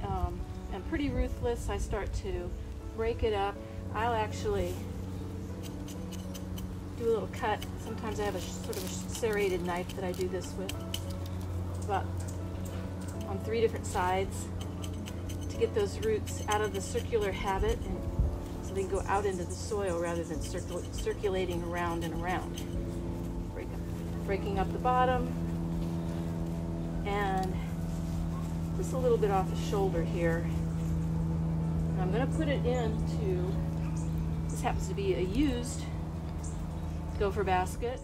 Um, pretty ruthless. I start to break it up. I'll actually do a little cut. Sometimes I have a sort of a serrated knife that I do this with, but on three different sides to get those roots out of the circular habit and so they can go out into the soil rather than circul circulating around and around. Break up, breaking up the bottom and a little bit off the shoulder here. And I'm going to put it into, this happens to be a used gopher basket.